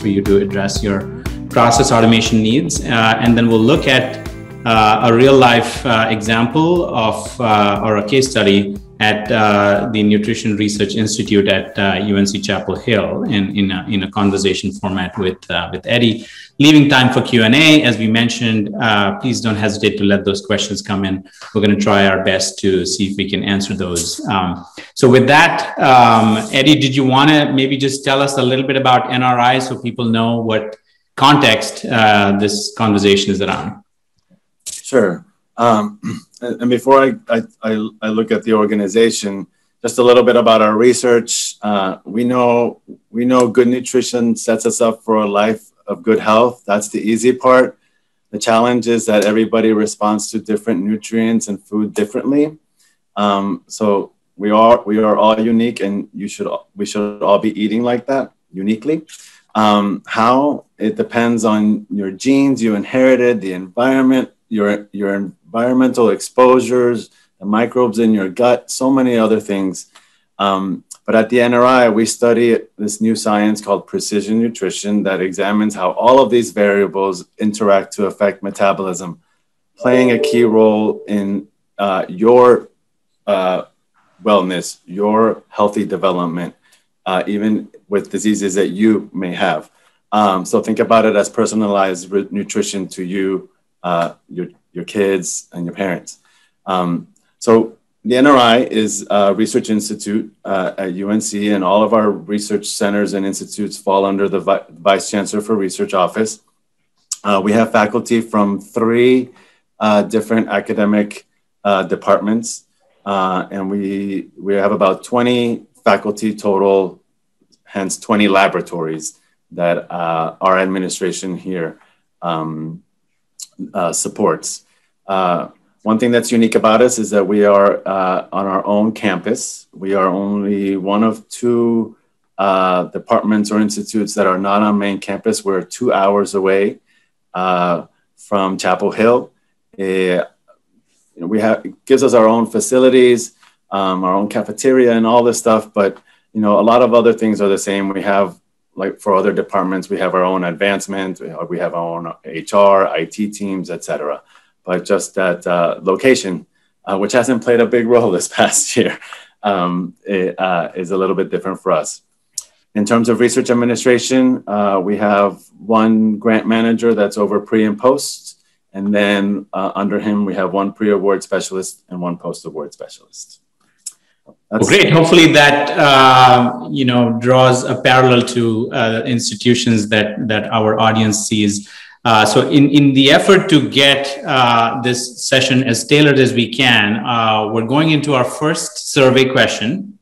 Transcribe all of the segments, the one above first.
for you to address your process automation needs. Uh, and then we'll look at uh, a real life uh, example of or a case study at uh, the Nutrition Research Institute at UNC uh, Chapel Hill in, in, a, in a conversation format with, with Eddie. Leaving time for Q&A, as we mentioned, please don't hesitate to let those questions come in. We're going to try our best to see if we can answer those. Um, so with that, um, Eddie, did you want to maybe just tell us a little bit about NRI so people know what context this conversation is around? Sure. Um, and before I, I, I, look at the organization, just a little bit about our research. Uh, we know we know good nutrition sets us up for a life of good health. That's the easy part. The challenge is that everybody responds to different nutrients and food differently. Um, so we are we are all unique, and you should we should all be eating like that uniquely. Um, how it depends on your genes you inherited, the environment, your your environmental exposures, the microbes in your gut, so many other things. Um, but at the NRI, we study this new science called precision nutrition that examines how all of these variables interact to affect metabolism, playing a key role in uh, your uh, wellness, your healthy development, uh, even with diseases that you may have. Um, so think about it as personalized nutrition to you uh, your, your kids and your parents. Um, so the NRI is a research institute uh, at UNC, and all of our research centers and institutes fall under the Vi- Vice Chancellor for Research Office. Uh, we have faculty from three uh, different academic uh, departments, uh, and we, we have about 20 faculty total, hence 20 laboratories that uh, our administration here um, uh, supports. Uh, one thing that's unique about us is that we are uh, on our own campus. We are only one of two uh, departments or institutes that are not on main campus. We're two hours away uh, from Chapel Hill. It, know, we have gives us our own facilities, um, our own cafeteria, and all this stuff. But you know, a lot of other things are the same. We have like for other departments, we have our own advancement, we have our own HR, IT teams, etc. But just that uh, location, uh, which hasn't played a big role this past year, um, it, uh, is a little bit different for us. In terms of research administration, uh, we have one grant manager that's over pre and post, and then uh, under him we have one pre-award specialist and one post-award specialist. Well, great. Hopefully that uh, you know draws a parallel to uh, institutions that that our audience sees. Uh, so, in in the effort to get uh, this session as tailored as we can, uh, we're going into our first survey question.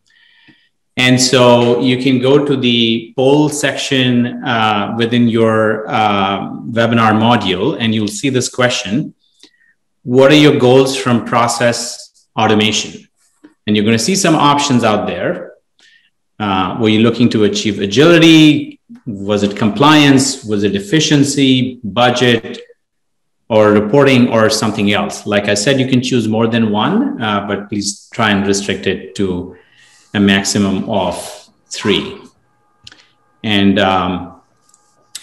And so you can go to the poll section uh, within your webinar module, and you'll see this question: What are your goals from process automation? And you're going to see some options out there. Uh, were you looking to achieve agility? Was it compliance? Was it efficiency, budget, or reporting, or something else? Like I said, you can choose more than one, uh, but please try and restrict it to a maximum of three. And um,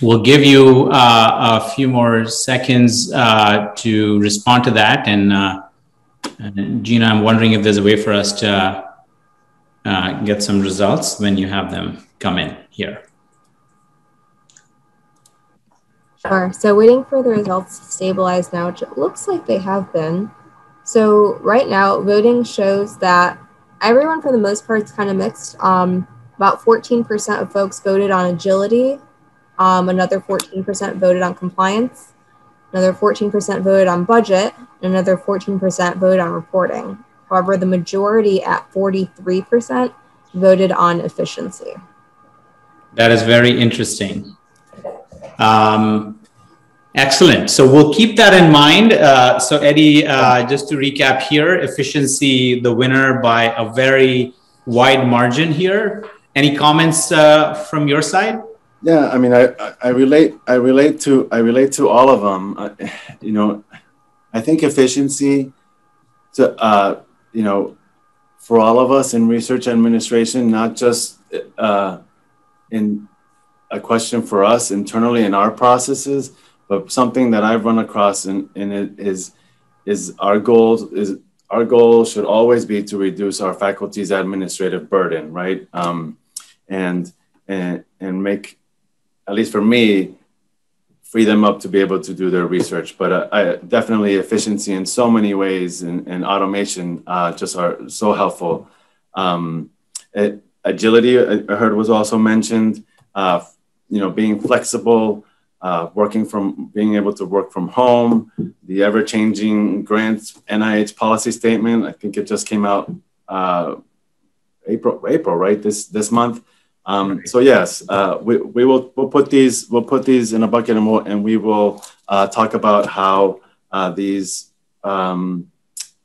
we'll give you uh, a few more seconds uh, to respond to that. And uh, and Gina, I'm wondering if there's a way for us to uh, get some results when you have them come in here. Sure. So waiting for the results to stabilize now, which it looks like they have been. So right now, voting shows that everyone, for the most part, is kind of mixed. Um, about 14% of folks voted on agility. Um, another 14% voted on compliance. Another 14% voted on budget another 14% voted on reporting. However, the majority at 43% voted on efficiency. That is very interesting. Um, excellent. So we'll keep that in mind. Uh, so, Eddie, uh, just to recap here efficiency, the winner by a very wide margin here. Any comments uh, from your side? Yeah, I mean, I, I relate, I relate to, I relate to all of them. Uh, you know, I think efficiency to uh, you know for all of us in research administration, not just uh, in a question for us internally in our processes, but something that I've run across in, in it is is our goal is our goal should always be to reduce our faculty's administrative burden, right? Um, and and and make at least for me free them up to be able to do their research. But uh, I, definitely efficiency in so many ways and, and automation uh, just are so helpful. Um, it, agility, I heard was also mentioned. Uh, you know, being flexible, uh, working from being able to work from home, the ever-changing grants NIH policy statement. I think it just came out uh, April, April, right? This this month. Um, so yes, uh, we, we will we'll put these we'll put these in a bucket and we'll, and we will uh, talk about how uh, these um,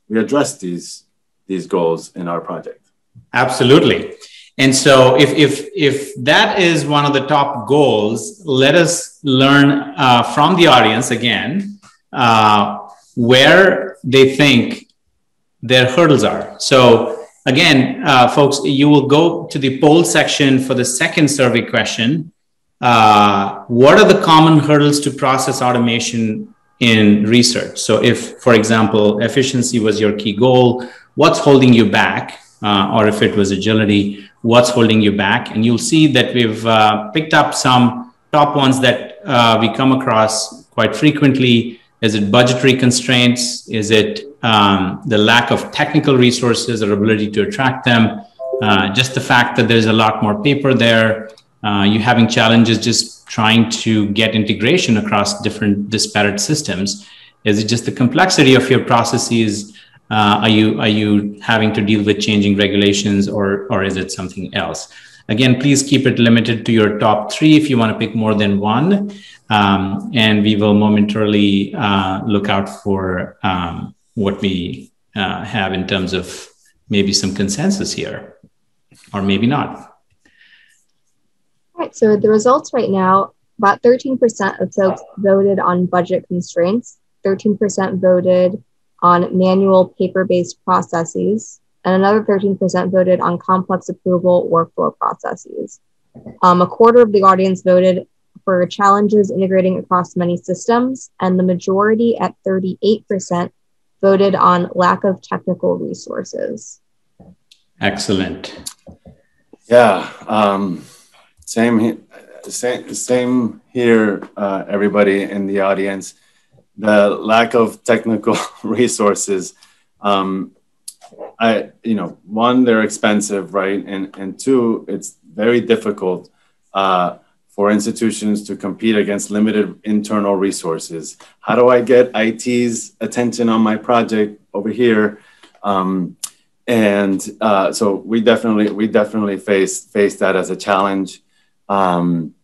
we address these these goals in our project. Absolutely. And so, if if if that is one of the top goals, let us learn uh, from the audience again uh, where they think their hurdles are. So again, uh, folks, you will go to the poll section for the second survey question. Uh, what are the common hurdles to process automation in research? So, if, for example, efficiency was your key goal, what's holding you back? Uh, or if it was agility, what's holding you back? And you'll see that we've uh, picked up some top ones that uh, we come across quite frequently. Is it budgetary constraints? Is it um, the lack of technical resources or ability to attract them, uh, just the fact that there's a lot more paper there, uh, you having challenges just trying to get integration across different disparate systems. Is it just the complexity of your processes? Uh, are you are you having to deal with changing regulations, or or is it something else? Again, please keep it limited to your top three. If you want to pick more than one, um, and we will momentarily uh, look out for um, what we uh, have in terms of maybe some consensus here, or maybe not. All right. So the results right now, about 13% of folks voted on budget constraints, 13% voted on manual paper-based processes, and another 13% voted on complex approval workflow processes. Um, a quarter of the audience voted for challenges integrating across many systems, and the majority at 38% voted on lack of technical resources. Excellent. Yeah, um, same, same, same here, uh, everybody in the audience. The lack of technical resources. Um, I, you know, one, they're expensive, right? And, and two, it's very difficult uh, for institutions to compete against limited internal resources. How do I get IT's attention on my project over here? Um, and uh, so we definitely we definitely face face that as a challenge. Um,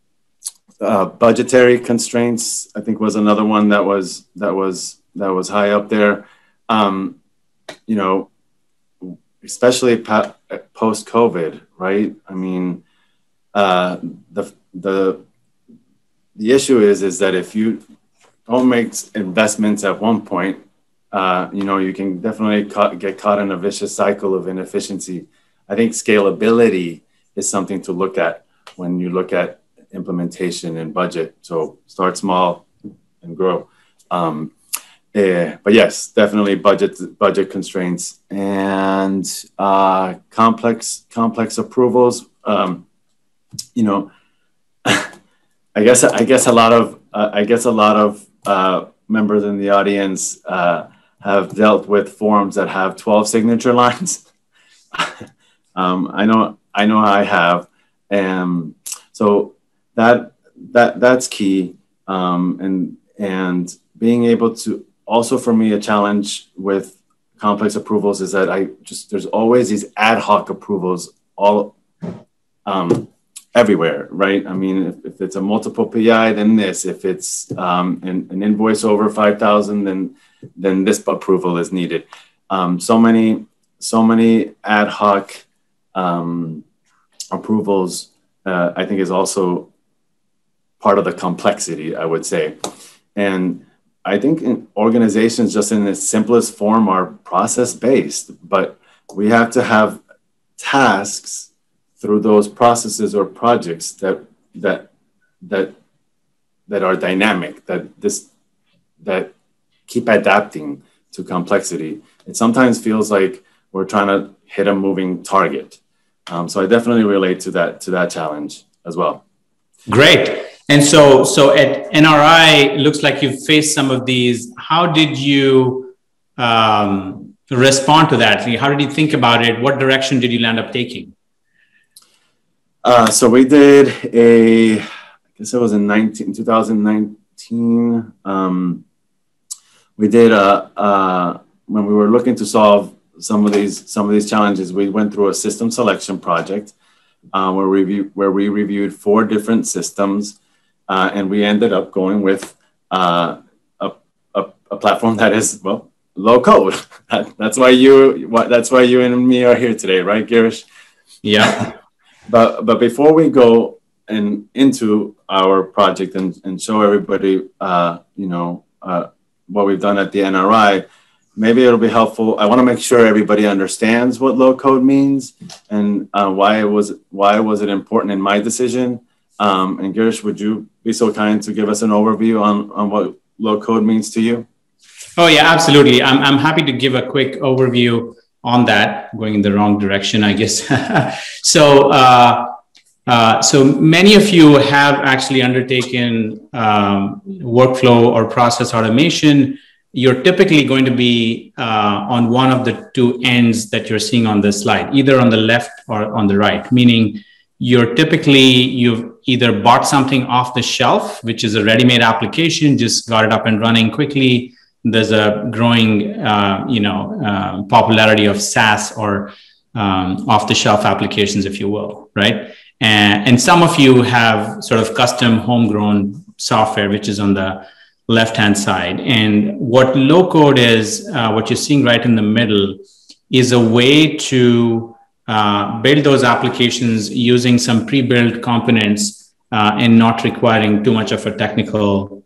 uh, budgetary constraints, I think, was another one that was that was that was high up there. Um, you know, especially post COVID, right? I mean, uh, the the the issue is is that if you don't make investments at one point, uh, you know you can definitely ca- get caught in a vicious cycle of inefficiency. I think scalability is something to look at when you look at implementation and budget. So start small and grow. Um, yeah, but yes, definitely budget budget constraints and uh, complex complex approvals. Um, you know, I guess I guess a lot of uh, I guess a lot of uh, members in the audience uh, have dealt with forms that have 12 signature lines. um, I know I know I have, and so that that that's key. Um, and and being able to also for me a challenge with complex approvals is that I just there's always these ad hoc approvals all um, everywhere, right? I mean, if, if, it's a multiple PI, then this. If it's um, an, an, invoice over five thousand, then then this approval is needed. Um, so many, so many ad hoc um, approvals. Uh, I think is also part of the complexity. I would say, and I think in organizations, just in its simplest form, are process based, but we have to have tasks through those processes or projects that that that that are dynamic, that this that keep adapting to complexity. It sometimes feels like we're trying to hit a moving target. Um, so I definitely relate to that to that challenge as well. Great. And so, so at NRI, looks like you've faced some of these. How did you um, respond to that? How did you think about it? What direction did you end up taking? Uh, so we did a, I guess it was in 19, 2019. Um, we did a, a, when we were looking to solve some of these some of these challenges, we went through a system selection project uh, where we where we reviewed four different systems uh, and we ended up going with uh, a, a, a, platform that is, well, low code. that's why you, that's why you and me are here today, right, Girish? Yeah. but, but before we go and into our project and, and show everybody, uh, you know, uh, what we've done at the NRI, maybe it'll be helpful. I want to make sure everybody understands what low code means and uh, why it was why was it important in my decision. Um, and Girish, would you be so kind to give us an overview on, on what low code means to you? Oh, yeah, absolutely. I'm, I'm happy to give a quick overview on that, going in the wrong direction, I guess. so, uh, uh, so many of you have actually undertaken um, workflow or process automation. You're typically going to be uh, on one of the two ends that you're seeing on this slide, either on the left or on the right, meaning you're typically you've either bought something off the shelf which is a ready-made application just got it up and running quickly there's a growing uh, you know uh, popularity of saas or um, off-the-shelf applications if you will right and, and some of you have sort of custom homegrown software which is on the left hand side and what low code is uh, what you're seeing right in the middle is a way to uh, build those applications using some pre-built components uh, and not requiring too much of a technical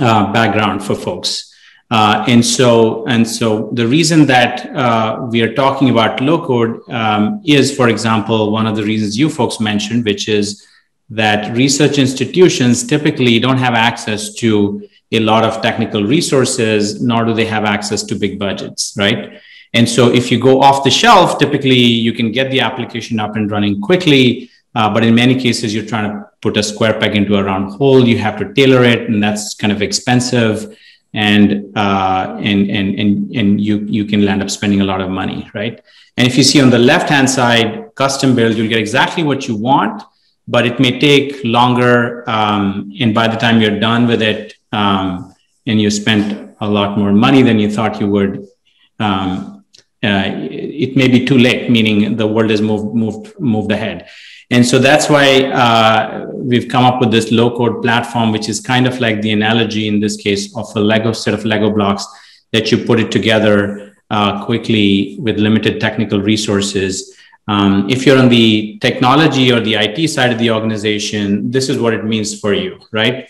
uh, background for folks. Uh, and so, and so, the reason that uh, we are talking about low code um, is, for example, one of the reasons you folks mentioned, which is that research institutions typically don't have access to a lot of technical resources, nor do they have access to big budgets, right? And so if you go off the shelf, typically you can get the application up and running quickly. Uh, but in many cases, you're trying to put a square peg into a round hole. You have to tailor it, and that's kind of expensive. And uh, and and and and you you can land up spending a lot of money, right? And if you see on the left hand side, custom build, you'll get exactly what you want, but it may take longer. Um, and by the time you're done with it, um, and you spent a lot more money than you thought you would, um, uh, it may be too late, meaning the world has moved moved moved ahead. And so that's why uh, we've come up with this low code platform, which is kind of like the analogy in this case of a Lego set of Lego blocks that you put it together uh, quickly with limited technical resources. Um, if you're on the technology or the IT side of the organization, this is what it means for you, right?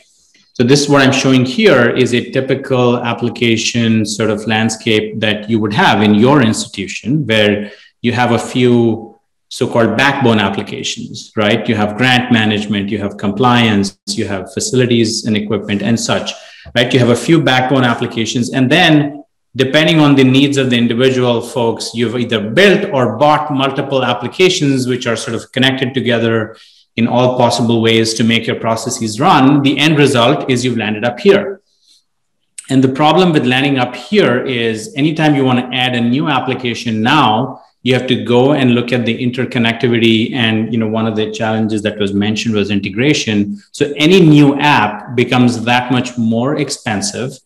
So this is what I'm showing here is a typical application sort of landscape that you would have in your institution where you have a few so-called backbone applications, right? You have grant management, you have compliance, you have facilities and equipment and such, right? You have a few backbone applications. And then depending on the needs of the individual folks, you've either built or bought multiple applications which are sort of connected together in all possible ways to make your processes run, the end result is you've landed up here. And the problem with landing up here is anytime you want to add a new application now, you have to go and look at the interconnectivity and you know one of the challenges that was mentioned was integration so any new app becomes that much more expensive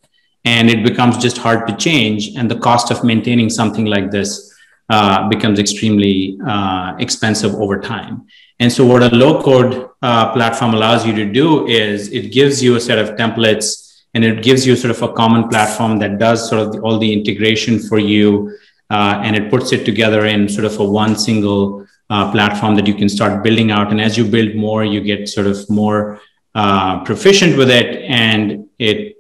and it becomes just hard to change and the cost of maintaining something like this uh, becomes extremely uh, expensive over time and so, what a low code uh, platform allows you to do is it gives you a set of templates and it gives you sort of a common platform that does sort of all the integration for you. Uh, and it puts it together in sort of a one single uh, platform that you can start building out. And as you build more, you get sort of more uh, proficient with it, and it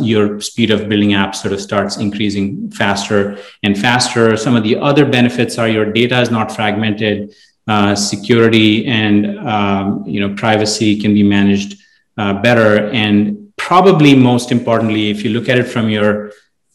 your speed of building apps sort of starts increasing faster and faster. Some of the other benefits are your data is not fragmented uh, security and um, you know privacy can be managed uh, better. And probably most importantly, if you look at it from your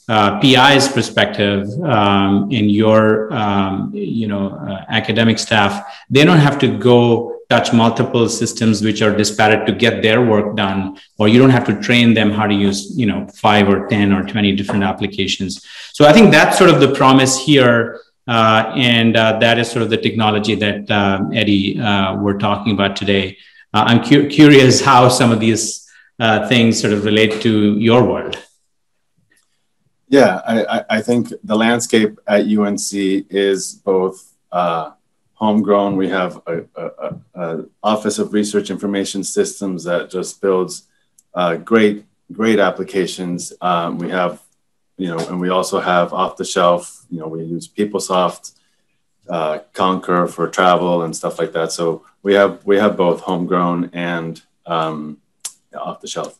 uh, PI's perspective um, in your um, you know uh, academic staff, they don't have to go touch multiple systems which are disparate to get their work done, or you don't have to train them how to use you know five or ten or twenty different applications. So I think that's sort of the promise here. Uh, and uh, that is sort of the technology that uh, Eddie we're talking about today. I'm cu- curious how some of these things sort of relate to your world. Yeah, I, I think the landscape at UNC is both uh, homegrown. We have a, a, a, Office of Research Information Systems that just builds uh, great great applications. Um, we have, you know, and we also have off the shelf. You know, we use PeopleSoft, uh, Concur for travel and stuff like that. So we have we have both homegrown and um, off the shelf.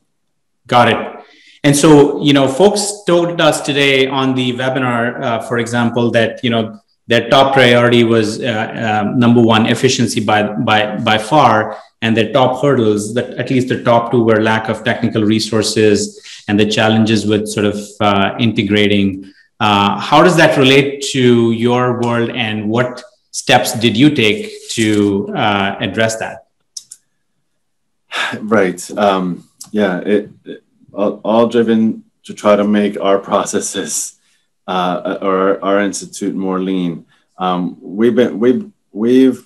Got it. And so, you know, folks told us today on the webinar, uh, for example, that you know their top priority was uh, uh, number one efficiency by by by far, and their top hurdles that at least the top two were lack of technical resources and the challenges with sort of uh, integrating. Uh, how does that relate to your world, and what steps did you take to uh, address that? Right. Um, yeah. It, it all, all driven to try to make our processes uh, or our institute more lean. Um, we've been we we've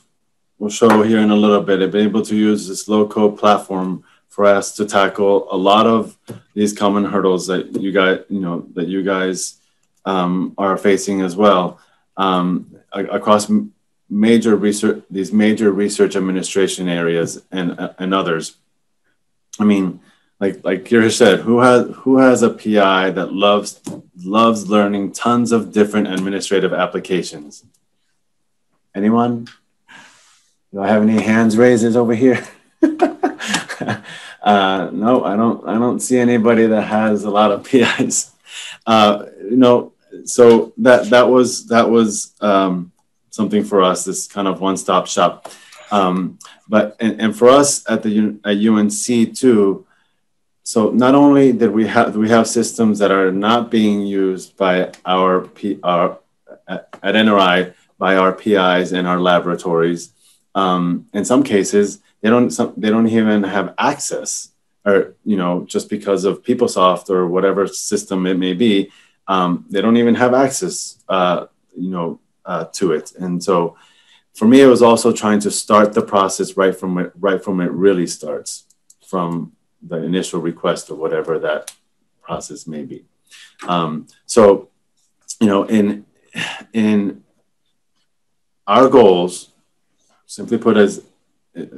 we'll show here in a little bit. I've been able to use this low code platform for us to tackle a lot of these common hurdles that you guys you know that you guys um, are facing as well um, across major research these major research administration areas and and others. I mean like like Girish said, who has who has a PI that loves loves learning tons of different administrative applications? Anyone? Do I have any hands raises over here? uh, no, I don't. I don't see anybody that has a lot of PIs. Uh, you know, so that that was that was um, something for us. This kind of one-stop shop. Um, but and, and for us at the at UNC too so not only did we have we have systems that are not being used by our P, our at, at NRI by our PIs and our laboratories. Um, in some cases, they don't some, they don't even have access, or you know, just because of PeopleSoft or whatever system it may be, um, they don't even have access, uh, you know, uh, to it. And so, for me, it was also trying to start the process right from it, right from it really starts, from the initial request or whatever that process may be. Um, so, you know, in in our goals, simply put as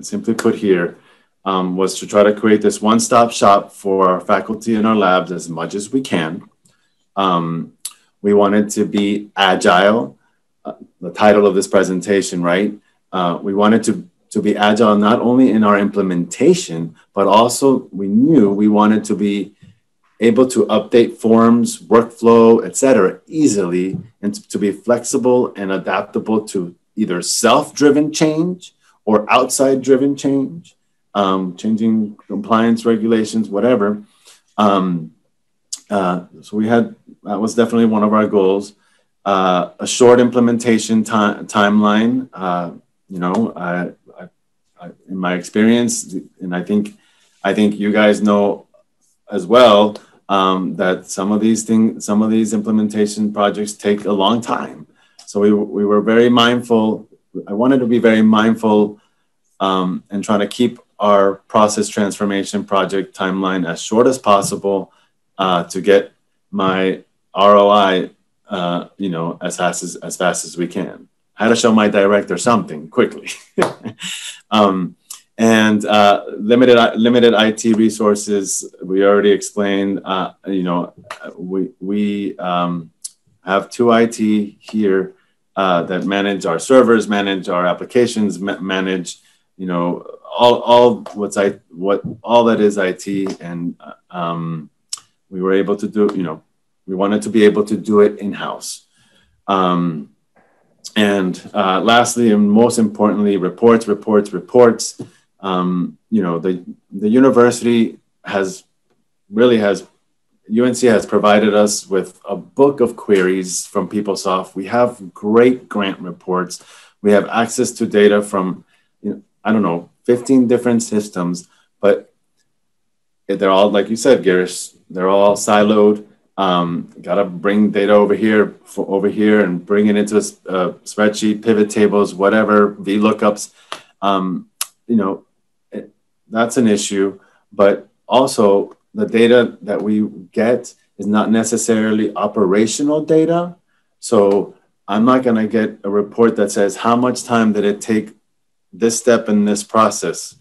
simply put here, um, was to try to create this one-stop shop for our faculty and our labs as much as we can. Um, we wanted to be agile. Uh, the title of this presentation, right? Uh, we wanted to to be agile not only in our implementation, but also we knew we wanted to be able to update forms, workflow, etc., easily, and to be flexible and adaptable to either self-driven change or outside-driven change, um, changing compliance regulations, whatever. Um, uh, so we had that was definitely one of our goals. Uh, a short implementation time, timeline. Uh, you know, in my experience, and I think I think you guys know as well um, that some of these things, some of these implementation projects take a long time. So we, we were very mindful. I wanted to be very mindful um, and trying to keep our process transformation project timeline as short as possible uh, to get my ROI, uh, you know, as fast as, as fast as we can. Had to show my director something quickly. um, and uh, limited limited IT resources. We already explained. Uh, you know, we we um, have two IT here uh, that manage our servers, manage our applications, ma- manage you know all all what's I what all that is IT, and uh, um, we were able to do. You know, we wanted to be able to do it in house. Um, and uh, lastly, and most importantly, reports, reports, reports. Um, you know, the the university has really has UNC has provided us with a book of queries from PeopleSoft. We have great grant reports. We have access to data from, you know, I don't know, 15 different systems, but they're all, like you said, Girish, they're all siloed. Um, Got to bring data over here, for, over here, and bring it into a, a spreadsheet, pivot tables, whatever, VLOOKUPs. Um, you know, it, that's an issue. But also, the data that we get is not necessarily operational data. So I'm not going to get a report that says how much time did it take this step in this process.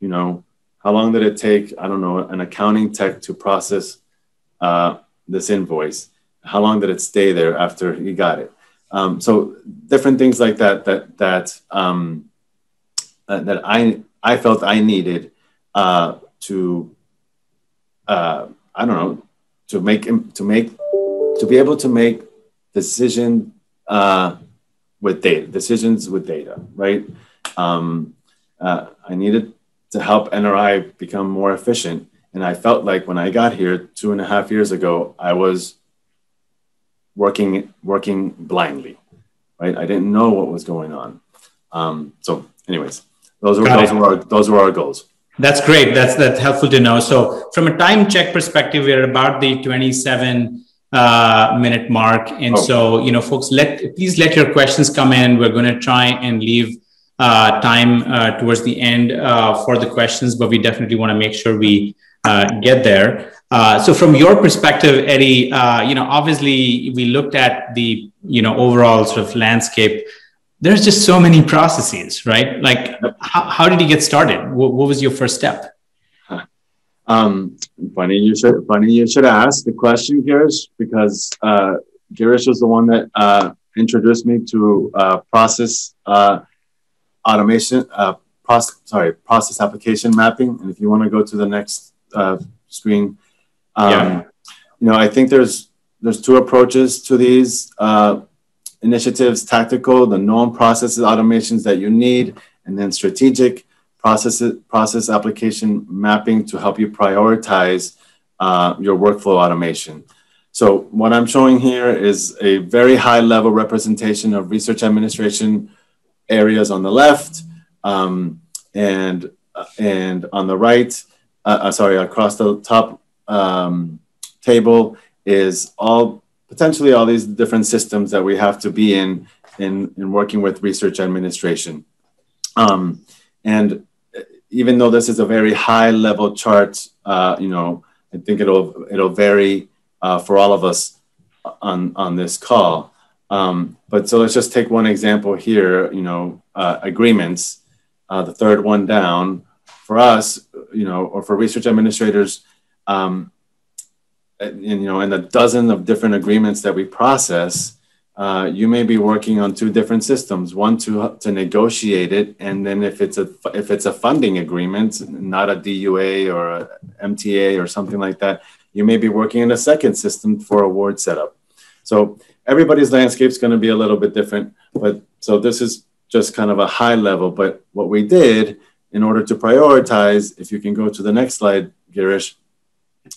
You know, how long did it take? I don't know, an accounting tech to process uh, this invoice? How long did it stay there after he got it? Um, so different things like that that that um, uh, that I I felt I needed uh, to uh, I don't know to make to make to be able to make decision uh, with data decisions with data right. Um, uh, I needed to help NRI become more efficient and I felt like when I got here two and a half years ago, I was working working blindly, right? I didn't know what was going on. Um, so, anyways, those were those were, our, those were our goals. That's great. That's that's helpful to know. So, from a time check perspective, we're about the 27 uh, minute mark, and oh. so you know, folks, let please let your questions come in. We're going to try and leave uh, time uh, towards the end uh, for the questions, but we definitely want to make sure we get there. Uh, so from your perspective, Eddie, uh, you know, obviously we looked at the, you know, overall sort of landscape. There's just so many processes, right? Like, how, how did you get started? What, what was your first step? Um, funny you should funny you should ask the question, Girish, because uh, Girish was the one that uh, introduced me to uh, process uh, automation, uh, process sorry, process application mapping. And if you want to go to the next uh, screen. Um, yeah. You know, I think there's there's two approaches to these uh, initiatives: tactical, the known processes automations that you need, and then strategic process process application mapping to help you prioritize uh, your workflow automation. So what I'm showing here is a very high level representation of research administration areas on the left, um, and and on the right, uh, uh, sorry, across the top um, table is all potentially all these different systems that we have to be in in, in working with research administration. Um, and even though this is a very high level chart, uh, you know, I think it'll it'll vary uh, for all of us on on this call. Um, but so let's just take one example here. You know, uh, agreements, uh, the third one down for us, you know, or for research administrators, um, and, you know, in the dozen of different agreements that we process, uh, you may be working on two different systems. One to to negotiate it, and then if it's a if it's a funding agreement, not a DUA or a MTA or something like that, you may be working in a second system for award setup. So everybody's landscape is going to be a little bit different, but so this is just kind of a high level. But what we did in order to prioritize, if you can go to the next slide, Girish,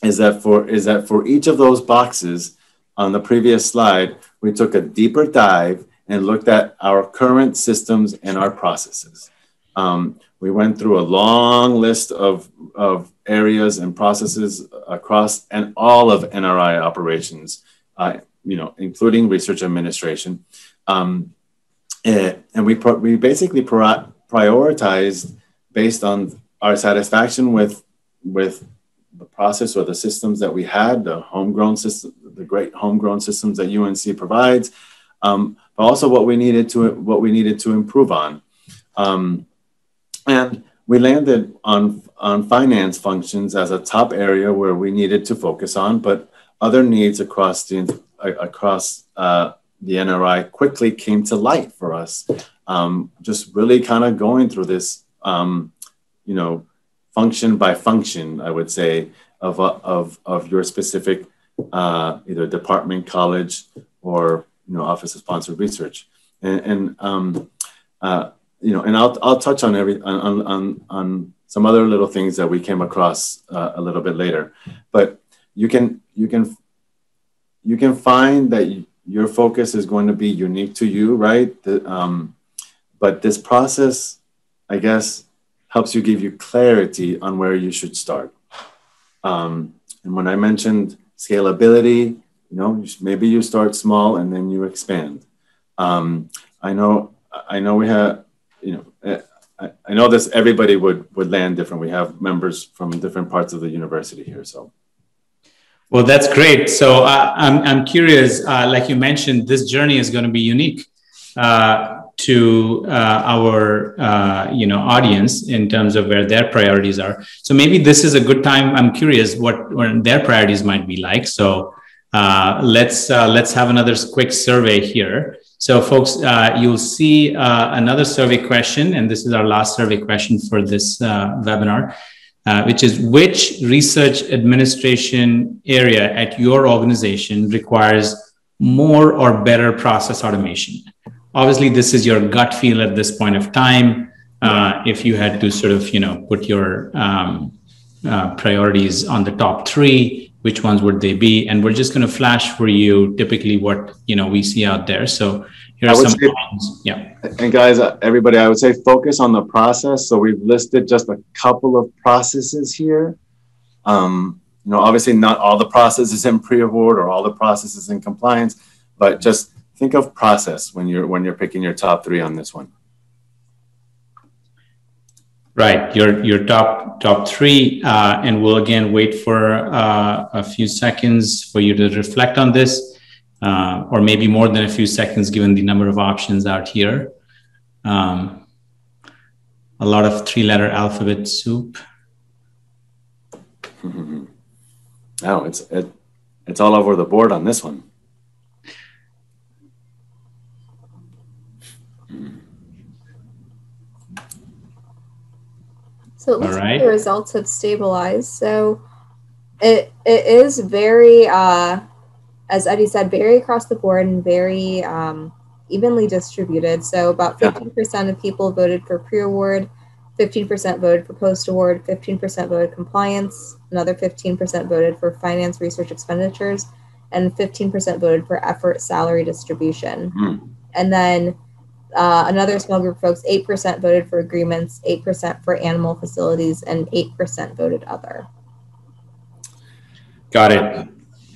is that for is that for each of those boxes on the previous slide, we took a deeper dive and looked at our current systems and our processes. Um, we went through a long list of, of areas and processes across and all of NRI operations, uh, you know, including research administration. Um, and, eh, and we, we basically prioritized based on our satisfaction with with the process or the systems that we had, the homegrown system, the great homegrown systems that UNC provides, um, but also what we needed to what we needed to improve on. Um, and we landed on on finance functions as a top area where we needed to focus on, but other needs across the across uh, the NRI quickly came to light for us. Um, just really kind of going through this um, you know, function by function, I would say, of, of, of your specific uh, either department, college, or you know, office of sponsored research. and, and um, uh, you know, and I'll I'll touch on every on on on some other little things that we came across uh, a little bit later, but you can you can you can find that your focus is going to be unique to you, right? The, um, but this process, I guess, helps you give you clarity on where you should start. Um, and when I mentioned scalability, you know, maybe you start small and then you expand. Um, I know, I know we have, you know, eh, I, I know this. Everybody would would land different. We have members from different parts of the university here, so. Well, that's great. So uh, I'm I'm curious. Uh, like you mentioned, this journey is going to be unique. Uh, to uh, our uh, you know audience in terms of where their priorities are. So maybe this is a good time. I'm curious what, what their priorities might be like. So uh, let's uh, let's have another quick survey here. So folks, uh, you'll see uh, another survey question, and this is our last survey question for this webinar. which is which research administration area at your organization requires more or better process automation? Obviously this is your gut feel at this point of time. Uh, if you had to sort of you know put your um, uh, priorities on the top three which ones would they be? And we're just going to flash for you typically what you know we see out there. So here are some say, yeah. And guys uh, everybody i would say focus on the process. So we've listed just a couple of processes here. Um, you know obviously not all the processes in pre-award or all the processes in compliance but just think of process when you're when you're picking your top three on this one. Right, your your top top three, uh, and we'll again wait for uh, a few seconds for you to reflect on this, uh, or maybe more than a few seconds given the number of options out here. Um, a lot of three-letter alphabet soup. oh, it's it, it's all over the board on this one. So it looks right. like the results have stabilized. So it it is very, uh, as Eddie said, very across the board and very um, evenly distributed. So about 15% of people voted for pre-award, 15% voted for post-award, 15% voted compliance, another 15% voted for finance research expenditures, and 15% voted for effort salary distribution. Mm. And then uh, another small group of folks, 8% voted for agreements, 8% for animal facilities, and 8% voted other. Got it.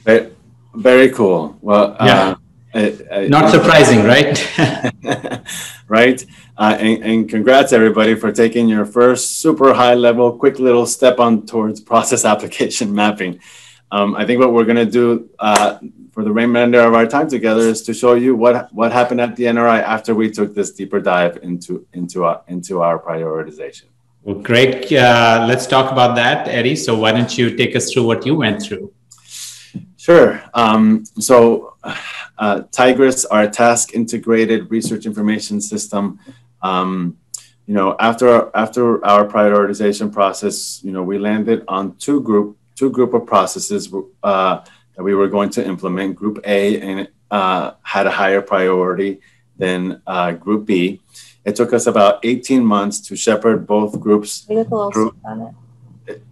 Very, very cool. Well, yeah. Uh, Not surprising, right? right. Uh, and, and, congrats everybody for taking your first super high level, quick little step on towards process application mapping. Um, I think what we're going to do uh, for the remainder of our time together is to show you what what happened at the NRI after we took this deeper dive into into our into our prioritization. Well, great. Uh, let's talk about that, Eddie. So why don't you take us through what you went through? Sure. Um, so uh, Tigris, our task integrated research information system. Um, you know, after after our prioritization process, you know, we landed on two group two group of processes. Uh, that we were going to implement. Group A and uh, had a higher priority than uh, Group B. It took us about 18 months to shepherd both groups. It.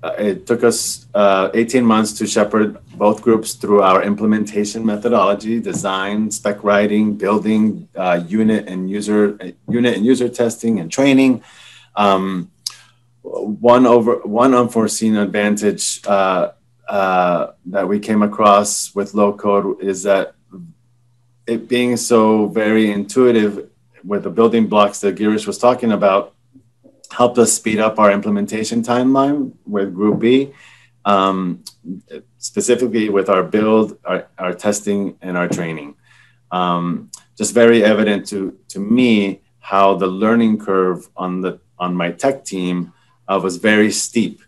Uh, it, took us uh, 18 months to shepherd both groups through our implementation methodology, design, spec writing, building, uh, unit and user unit and user testing and training. Um, one over one unforeseen advantage uh, uh, that we came across with low code is that it being so very intuitive with the building blocks that Girish was talking about helped us speed up our implementation timeline with Group B, um, specifically with our build, our, our testing, and our training. Um, just very evident to, to me how the learning curve on the on my tech team uh, was very steep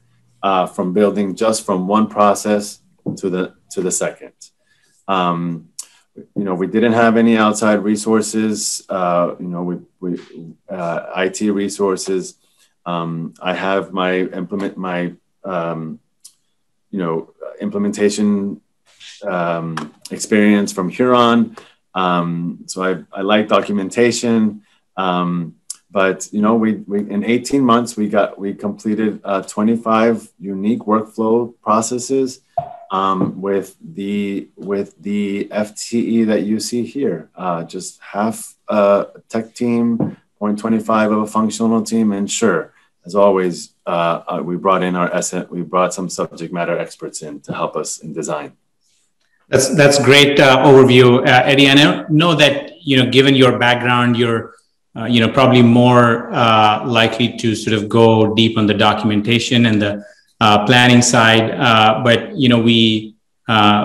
uh, from building just from one process to the to the second. Um, you know, we didn't have any outside resources. Uh, you know, we, we uh, IT resources. Um, I have my implement my um, you know implementation um, experience from Huron. Um, so I, I like documentation. Um, but you know, we, we in 18 months we got we completed uh, 25 unique workflow processes um, with the with the FTE that you see here. Uh, just half a tech team, 0.25 of a functional team, and sure, as always, uh, uh we brought in our we brought some subject matter experts in to help us in design. That's that's great uh, overview, uh, Eddie. And I know that you know, given your background, you're uh, you know probably more uh, likely to sort of go deep on the documentation and the uh, planning side. Uh, but you know, we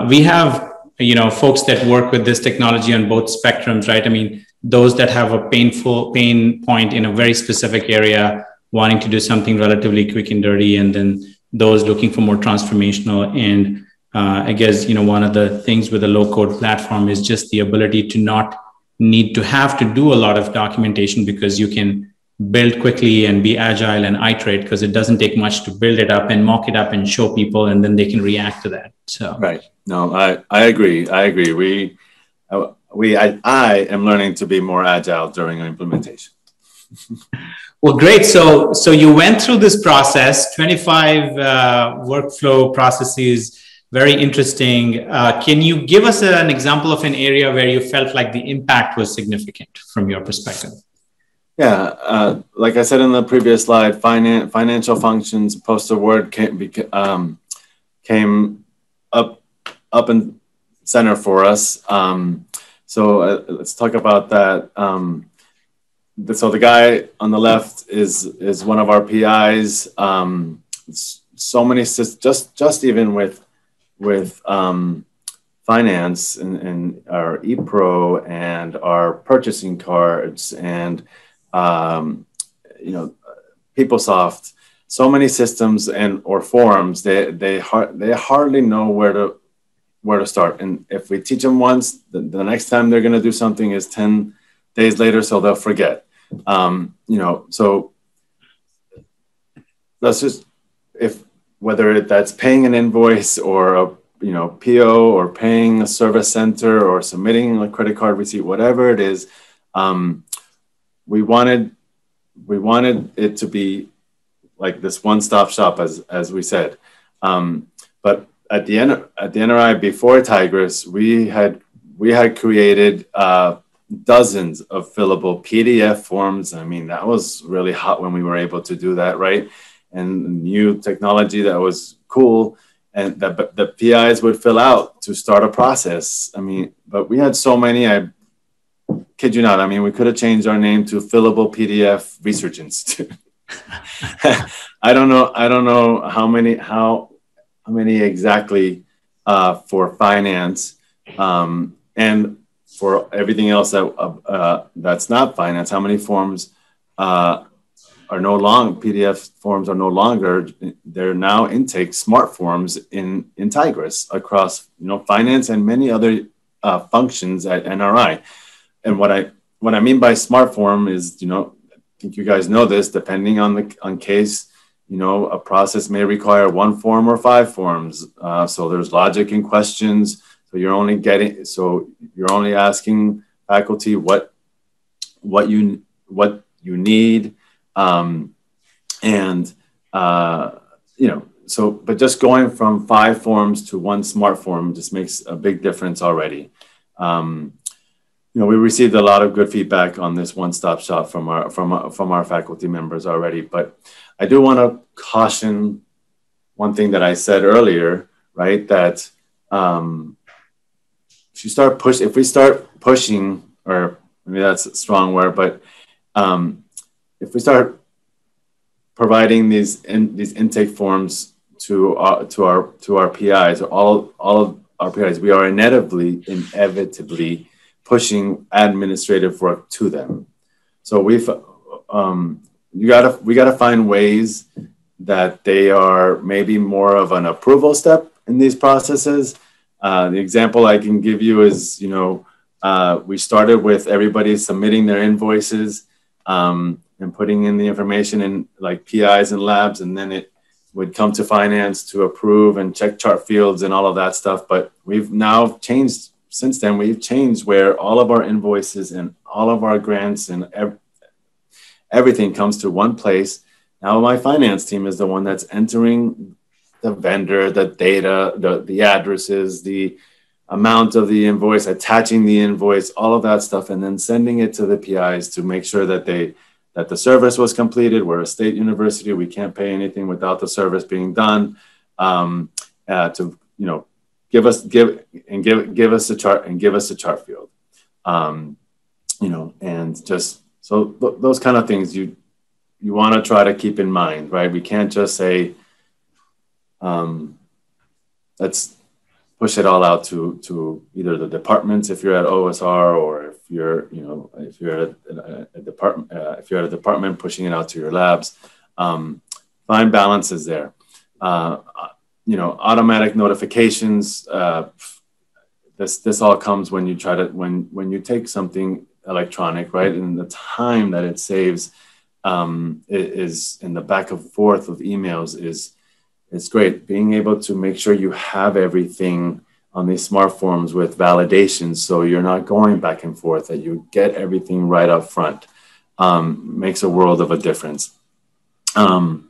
we have you know folks that work with this technology on both spectrums, right? I mean, those that have a painful pain point in a very specific area, wanting to do something relatively quick and dirty, and then those looking for more transformational and uh, I guess you know one of the things with a low code platform is just the ability to not need to have to do a lot of documentation because you can build quickly and be agile and iterate because it doesn't take much to build it up and mock it up and show people and then they can react to that so. Right. No i i agree. I agree. We uh, we i, I am learning to be more agile during implementation. Well great. So so you went through this process 25 uh, workflow processes very interesting. Uh, can you give us an example of an area where you felt like the impact was significant from your perspective? Yeah, uh, like I said in the previous slide, finan- financial functions post award came, um, came up up and center for us. Um, so uh, let's talk about that. Um, the, so the guy on the left is is one of our PIs. Um, so many just just even with with um, finance and, and, our ePro and our purchasing cards and um, you know PeopleSoft, so many systems and or forms they they har- they hardly know where to where to start. And if we teach them once, the, the next time they're going to do something is ten days later, so they'll forget. Um, you know, so let's just if whether that's paying an invoice or a you know PO or paying a service center or submitting a credit card receipt, whatever it is, um, we wanted we wanted it to be like this one-stop shop, as as we said. Um, but at the end at the NRI before Tigris, we had we had created uh, dozens of fillable PDF forms. I mean, that was really hot when we were able to do that, right? And new technology that was cool and that the PIs would fill out to start a process. I mean, but we had so many. I kid you not. I mean, we could have changed our name to Fillable PDF Research Institute. I don't know. I don't know how many how how many exactly uh, for finance um, and for everything else that uh, uh, that's not finance. How many forms uh, are no longer PDF forms are no longer they're now intake smart forms in in Tigris across you know finance and many other uh, functions at NRI. And what I what I mean by smart form is you know I think you guys know this depending on the on case you know a process may require one form or five forms. Uh, so there's logic in questions. So you're only getting so you're only asking faculty what what you what you need um, and, uh, you know, so, but just going from five forms to one smart form just makes a big difference already. Um, you know, we received a lot of good feedback on this one-stop shop from our from our, from our faculty members already. But I do want to caution one thing that I said earlier, right? That um, if you start push, if we start pushing, or maybe that's a strong word, but um, if we start providing these in, these intake forms to our, to our to our PIs, or all all of our PIs, we are inevitably inevitably pushing administrative work to them. So we've um, you gotta we gotta find ways that they are maybe more of an approval step in these processes. Uh, the example I can give you is you know uh, we started with everybody submitting their invoices. Um, and putting in the information in like PIs and labs, and then it would come to finance to approve and check chart fields and all of that stuff. But we've now changed since then we've changed where all of our invoices and all of our grants and ev- everything comes to one place. Now my finance team is the one that's entering the vendor, the data, the, the addresses, the amount of the invoice, attaching the invoice, all of that stuff, and then sending it to the PIs to make sure that they that the service was completed. We're a state university; we can't pay anything without the service being done. Um, uh, to you know, give us give and give give us a chart and give us a chart field. Um, you know, and just so th- those kind of things you you want to try to keep in mind, right? We can't just say, um, let's push it all out to to either the departments if you're at OSR or if you're you know if you're at a, a department uh, if you're at a department pushing it out to your labs. Um, find balances there. Uh, you know, automatic notifications. Uh, this this all comes when you try to when when you take something electronic, right, and the time that it saves um, is in the back and forth of emails is it's great being able to make sure you have everything on these smart forms with validation so you're not going back and forth that you get everything right up front. Um, makes a world of a difference. Um,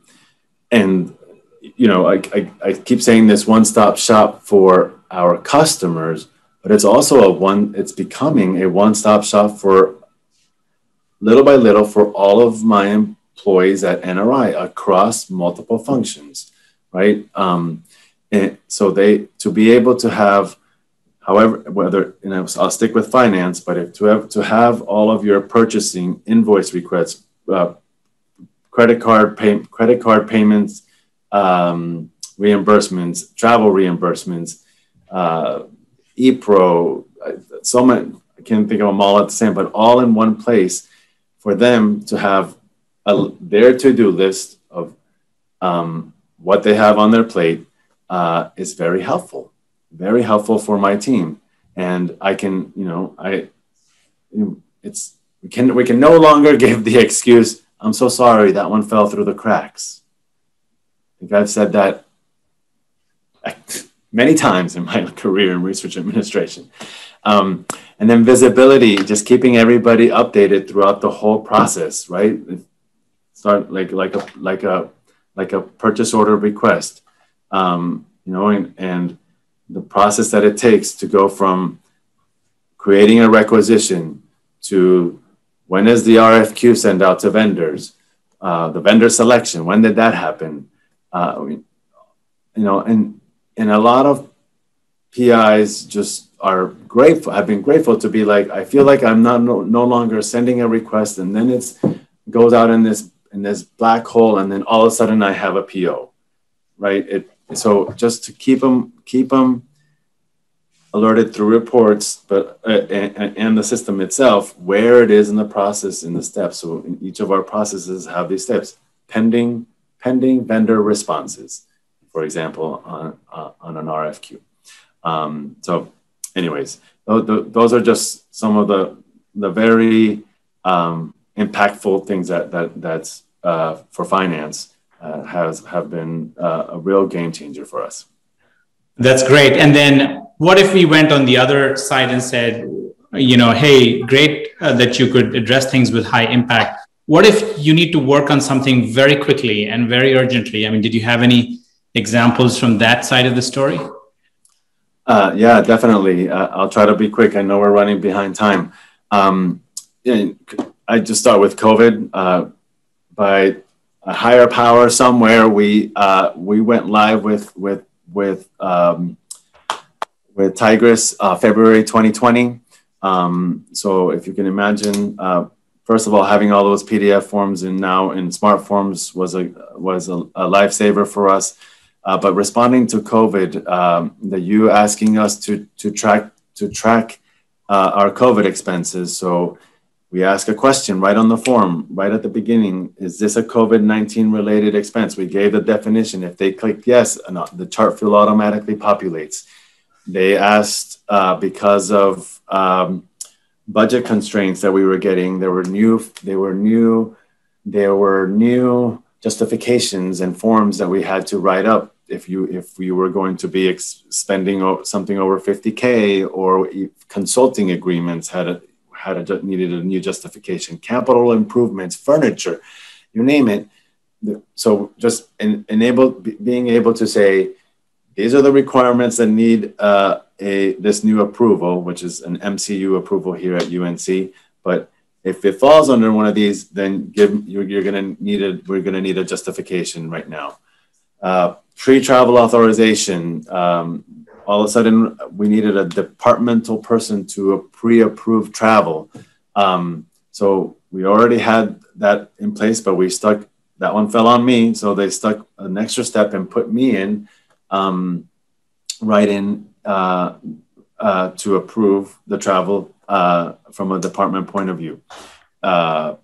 and you know I, I, I keep saying this one-stop shop for our customers but it's also a one it's becoming a one-stop shop for little by little for all of my employees at nri across multiple functions right? Um, and so they to be able to have, however, whether you know, I'll stick with finance, but if to have to have all of your purchasing invoice requests, uh, credit card pay, credit card payments, um, reimbursements, travel reimbursements, uh, ePro, so many. I can't think of them all at the same, but all in one place for them to have a, their to-do list of um, what they have on their plate uh, is very helpful, very helpful for my team. And I can, you know, I, it's, we can, we can no longer give the excuse, I'm so sorry, that one fell through the cracks. I think I've said that many times in my career in research administration. Um, and then visibility, just keeping everybody updated throughout the whole process, right? Start like like a like a like a purchase order request, um, you know, and, and the process that it takes to go from creating a requisition to when is the RFQ sent out to vendors, uh, the vendor selection, when did that happen? Uh, you know, and, and a lot of PIs just are grateful, have been grateful to be like, I feel like I'm not no, no longer sending a request and then it's goes out in this in this black hole, and then all of a sudden I have a PO, right? It so just to keep them keep them alerted through reports, but uh, and, and, the system itself where it is in the process in the steps. So each of our processes have these steps: pending pending vendor responses, for example, on uh, on an RFQ. Um, so, anyways, th- th- those are just some of the the very um, impactful things that that that's uh, for finance uh, has have been uh, a real game changer for us. That's great. And then what if we went on the other side and said, you know, hey, great uh, that you could address things with high impact. What if you need to work on something very quickly and very urgently? I mean, did you have any examples from that side of the story? Uh, yeah, definitely. Uh, I'll try to be quick. I know we're running behind time. Um, yeah, I just start with COVID. Uh, by a higher power somewhere, we uh, we went live with with with um, with Tigris uh, February 2020. Um, so if you can imagine, uh, first of all, having all those PDF forms and now in smart forms was a was a, a lifesaver for us. Uh, but responding to COVID, um, the you asking us to to track to track uh, our COVID expenses. So we ask a question right on the form, right at the beginning. Is this a COVID 19 related expense? We gave the definition. If they click yes, the chart field automatically populates. They asked uh, because of um, budget constraints that we were getting. There were new, there were new, there were new justifications and forms that we had to write up if you if we were going to be spending something over 50k or consulting agreements had had a needed a new justification capital improvements furniture you name it so just en- enable being able to say these are the requirements that need uh, a this new approval which is an mcu approval here at unc but if it falls under one of these, then give you're, you're going to need a we're going to need a justification right now. Uh, pre-travel authorization. Um, all of a sudden, we needed a departmental person to pre-approve travel. Um, so we already had that in place, but we stuck that one fell on me. So they stuck an extra step and put me in um, right in uh, uh, to approve the travel uh, from a department point of view. Uh,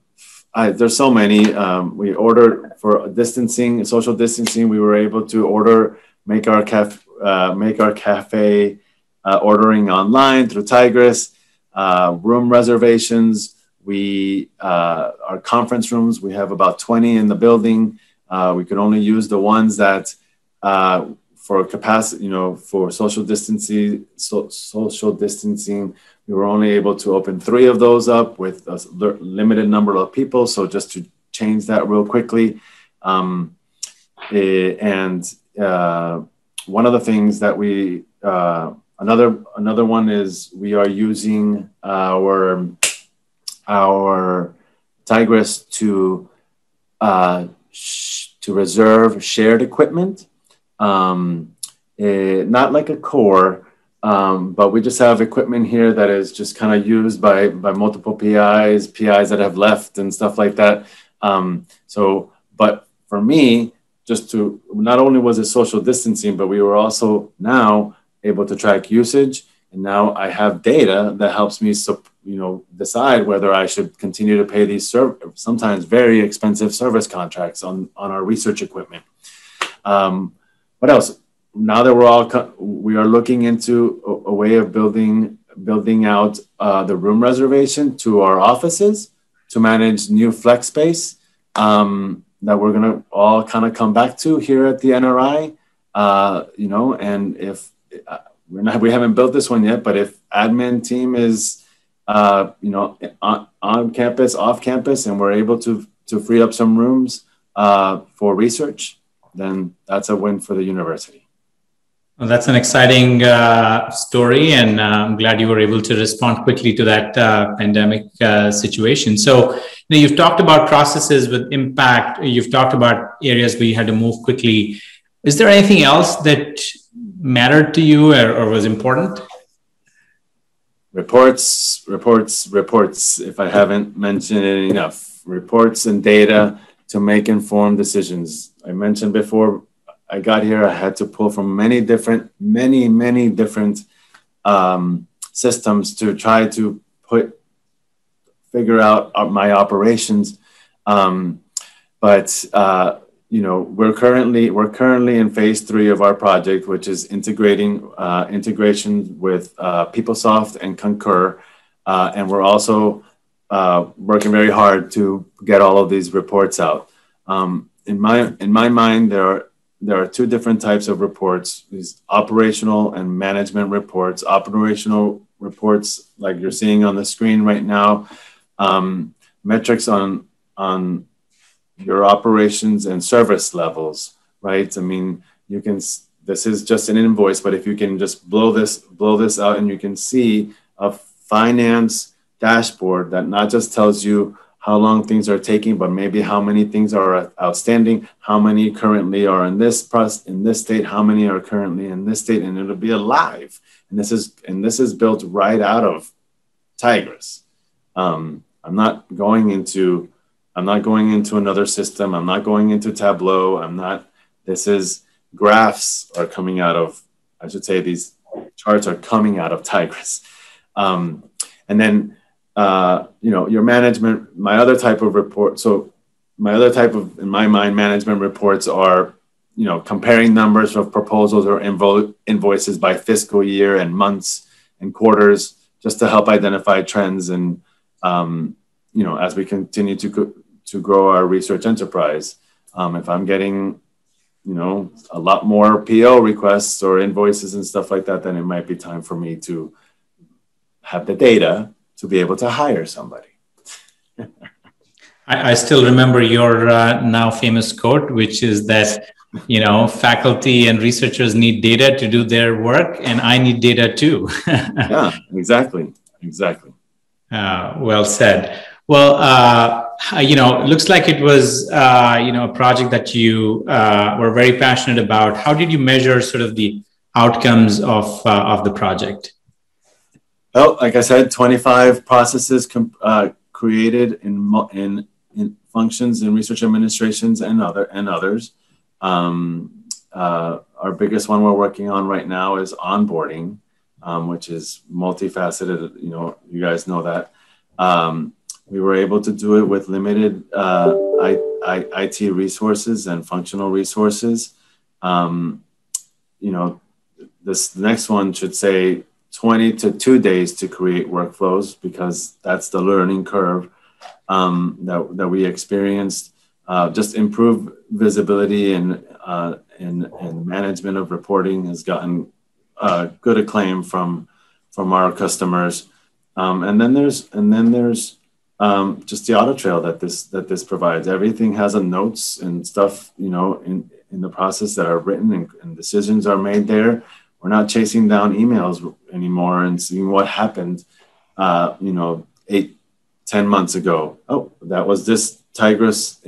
I, there's so many. Um, we ordered for distancing, social distancing. We were able to order, make our caf, uh, make our cafe uh, ordering online through Tigris. Uh, room reservations. We uh, our conference rooms. We have about 20 in the building. we could only use the ones that for capacity, you know, for social distancing, so, social distancing, we were only able to open three of those up with a limited number of people. So just to change that real quickly. Um, eh, and uh, one of the things that we, uh, another, another one is we are using our, our Tigris to, uh, sh- to reserve shared equipment. Um, uh, not like a core, um, but we just have equipment here that is just kind of used by by multiple PIs, PIs that have left and stuff like that. Um, so, but for me, just to not only was it social distancing, but we were also now able to track usage, and now I have data that helps me, you know, decide whether I should continue to pay these sometimes very expensive service contracts on on our research equipment. Um, what else? now that we're all we are looking into a, a way of building building out uh, the room reservation to our offices to manage new flex space um, that we're gonna all kind of come back to here at the NRI. Uh, you know, and if uh, we're not, we haven't built this one yet, but if admin team is, uh, you know, on, on campus, off campus, and we're able to to free up some rooms uh, for research, then that's a win for the university. Well, that's an exciting uh, story, and uh, I'm glad you were able to respond quickly to that uh, pandemic uh, situation. So, you know, you've talked about processes with impact. You've talked about areas where you had to move quickly. Is there anything else that mattered to you or, or was important? Reports, reports, reports. If I haven't mentioned it enough, reports and data to make informed decisions. I mentioned before I got here, I had to pull from many different, many, many different um, systems to try to put, figure out uh, my operations. Um, but uh, you know, we're currently we're currently in phase three of our project, which is integrating uh, integration with uh, PeopleSoft and Concur, uh, and we're also uh, working very hard to get all of these reports out. Um, in my in my mind, there are there are two different types of reports. These operational and management reports. Operational reports like you're seeing on the screen right now um, metrics on on your operations and service levels right? I mean you can this is just an invoice but if you can just blow this blow this out and you can see a finance dashboard that not just tells you how long things are taking, but maybe how many things are outstanding, how many currently are in this process, in this state, how many are currently in this state, and it'll be alive. And this is and this is built right out of Tigris. Um, I'm not going into I'm not going into another system. I'm not going into Tableau. I'm not. This is graphs are coming out of. I should say these charts are coming out of Tigris. Um, and then uh, you know, your management, my other type of report. So my other type of, in my mind, management reports are, you know, comparing numbers of proposals or invo- invoices by fiscal year and months and quarters, just to help identify trends and, um, you know, as we continue to co- to grow our research enterprise. Um, if I'm getting you know a lot more PO requests or invoices and stuff like that, then it might be time for me to have the data to be able to hire somebody. I, I, still remember your uh, now famous quote, which is that you know faculty and researchers need data to do their work, and I need data too. yeah, exactly, exactly. Uh, well said. Well, uh, you know, looks like it was uh, you know a project that you uh, were very passionate about. How did you measure sort of the outcomes of uh, of the project? Well, like I said, 25 processes uh, created in, in, in functions in research administrations and other and others. Um, uh, our biggest one we're working on right now is onboarding, um, which is multifaceted. You know, you guys know that. Um, we were able to do it with limited uh, I, I, IT resources and functional resources. Um, you know, this next one should say 20 to two days to create workflows because that's the learning curve um, that, that we experienced. Uh, just improve visibility and, uh, and, and management of reporting has gotten uh, good acclaim from, from our customers. Um, and then there's, and then there's um, just the audit trail that this, that this provides. Everything has a notes and stuff, you know, in, in the process that are written and, and decisions are made there we're not chasing down emails anymore and seeing what happened, uh, you know, eight, ten months ago. Oh, that was this Tigris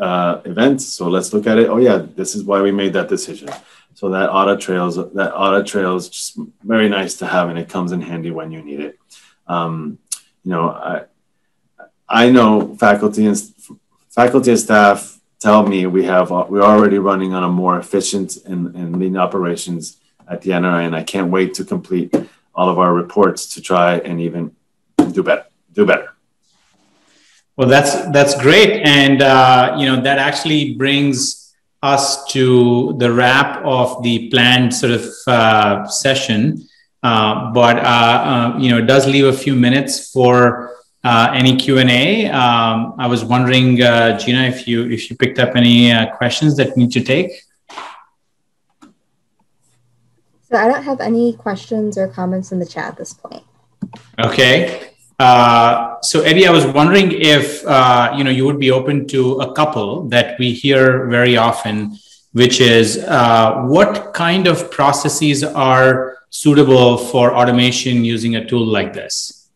uh, event. So let's look at it. Oh yeah, this is why we made that decision. So that audit trails, that audit trail is just very nice to have, and it comes in handy when you need it. Um, you know, I, I know faculty and faculty and staff tell me we have we're already running on a more efficient and, and lean operations at the NRA, and I can't wait to complete all of our reports to try and even do better. Do better. Well, that's that's great, and uh, you know that actually brings us to the wrap of the planned sort of uh, session. Uh, but uh, uh, you know, it does leave a few minutes for uh, any Q and A. Um, I was wondering, Gina, if you if you picked up any questions that need to take. So I don't have any questions or comments in the chat at this point. Okay. Uh, so Eddie, I was wondering if uh, you know you would be open to a couple that we hear very often, which is uh, what kind of processes are suitable for automation using a tool like this.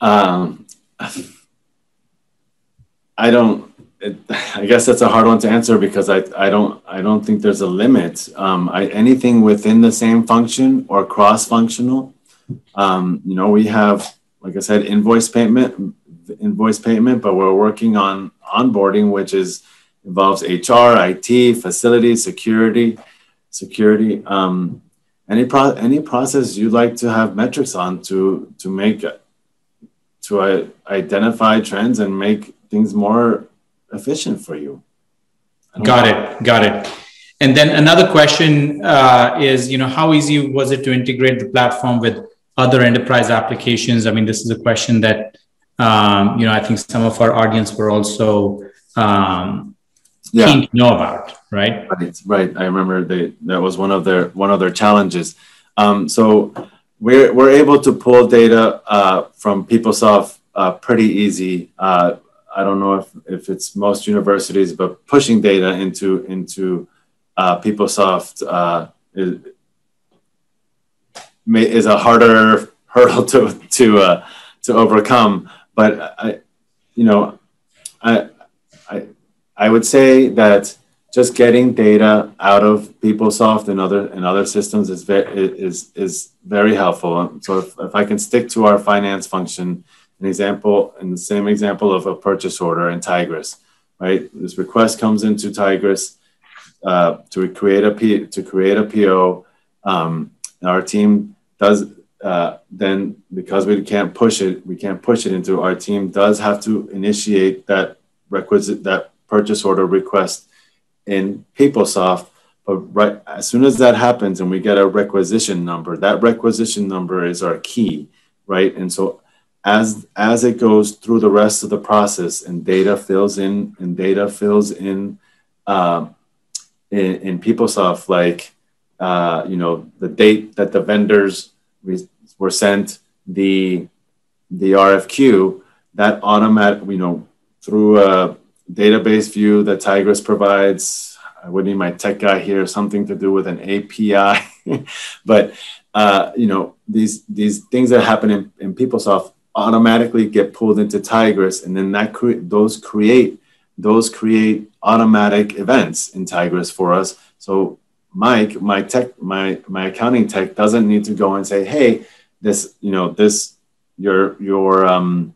Um, I don't it, I guess that's a hard one to answer because I, I don't I don't think there's a limit. Um, I, anything within the same function or cross functional, um, you know, we have like I said, invoice payment, invoice payment, but we're working on onboarding, which is involves HR, IT, facility, security, security. Um, any pro any process you'd like to have metrics on to to make to uh, identify trends and make things more efficient for you. Got know. it. Got it. And then another question uh, is, you know, how easy was it to integrate the platform with other enterprise applications? I mean, this is a question that, um, you know, I think some of our audience were also um, yeah. keen to know about, right? Right. Right. I remember they, that was one of their one of their challenges. Um, so we're we're able to pull data uh, from PeopleSoft uh, pretty easy. Uh, I don't know if, if it's most universities, but pushing data into into uh, PeopleSoft uh, is, is a harder hurdle to to uh, to overcome. But I, you know, I I I would say that just getting data out of PeopleSoft and other and other systems is very is is very helpful. So if, if I can stick to our finance function an example and the same example of a purchase order in Tigris, right? This request comes into Tigris uh, to create a P, to create a PO. Um, our team does uh, then because we can't push it, we can't push it into our team does have to initiate that requisite that purchase order request in PeopleSoft. But right as soon as that happens and we get a requisition number, that requisition number is our key, right? And so as as it goes through the rest of the process and data fills in and data fills in uh, in, in PeopleSoft, like uh, you know the date that the vendors re- were sent the the RFQ, that automatic you know through a database view that Tigris provides. I would need my tech guy here, something to do with an API, but uh, you know these these things that happen in, in PeopleSoft automatically get pulled into Tigris, and then that cre- those create those create automatic events in Tigris for us. So Mike, my tech, my my accounting tech doesn't need to go and say, hey, this, you know, this your your um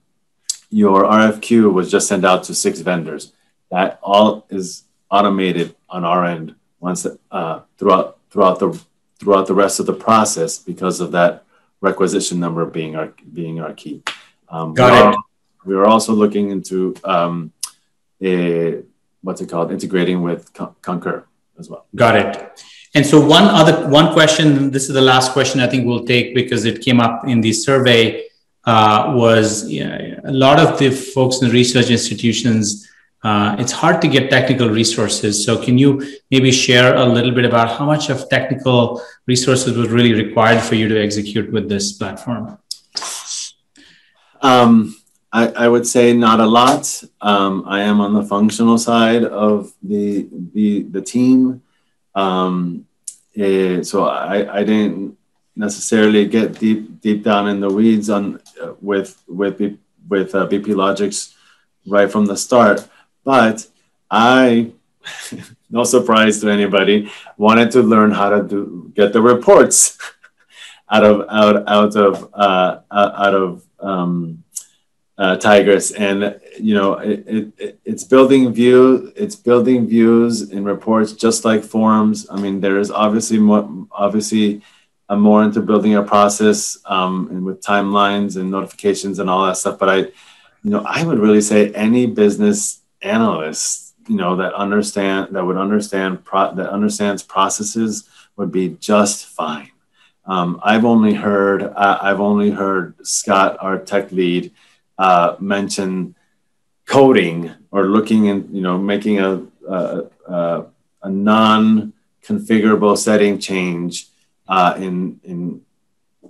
your RFQ was just sent out to six vendors. That all is automated on our end once uh, throughout throughout the throughout the rest of the process because of that requisition number being our being our key. Um, Got we it. Are, we are also looking into um, a, what's it called integrating with Con- Concur as well. Got it. And so one other one question. This is the last question I think we'll take because it came up in the survey. Uh, was you know, a lot of the folks in the research institutions. Uh, it's hard to get technical resources. So can you maybe share a little bit about how much of technical resources was really required for you to execute with this platform? Um, I, I, would say not a lot. Um, I am on the functional side of the the, the team, um, eh, so I, I didn't necessarily get deep deep down in the weeds on uh, with with with uh, BP Logix right from the start. But I, no surprise to anybody, wanted to learn how to do get the reports out of out out of uh, out of um, uh, Tigris, and you know it, it, it's building view, it's building views and reports just like forums. I mean, there is obviously more, obviously I'm more into building a process um, and with timelines and notifications and all that stuff. But I, you know, I would really say any business analyst, you know, that understand that would understand pro- that understands processes would be just fine. Um, I've only heard uh, I've only heard Scott, our tech lead, uh, mention coding or looking and you know making a a, a, a non configurable setting change uh, in in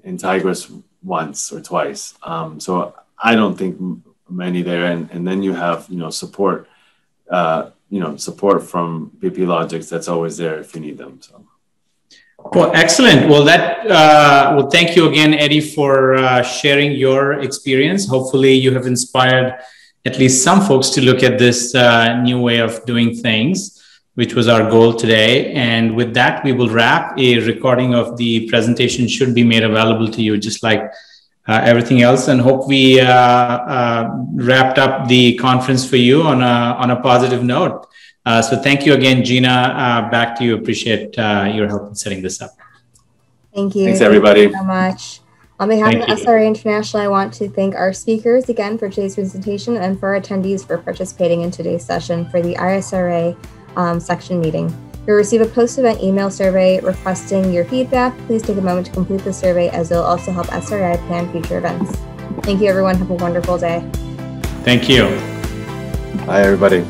in Tigris once or twice. Um, so I don't think many there, and and then you have you know support, uh, you know support from BP Logix that's always there if you need them. So. Well, excellent. Well, that uh, well, thank you again, Eddie, for uh, sharing your experience. Hopefully, you have inspired at least some folks to look at this uh, new way of doing things, which was our goal today. And with that, we will wrap. A recording of the presentation should be made available to you, just like everything else. And hope we uh, uh, wrapped up the conference for you on a on a positive note. Uh, so thank you again, Gina. Uh, back to you. Appreciate uh, your help in setting this up. Thank you. Thanks, everybody. Thank you so much. On behalf thank of you. SRA International, I want to thank our speakers again for today's presentation and for attendees for participating in today's session for the ISRA um, section meeting. You'll receive a post-event email survey requesting your feedback. Please take a moment to complete the survey as it'll also help SRI plan future events. Thank you, everyone. Have a wonderful day. Thank you. Bye, everybody.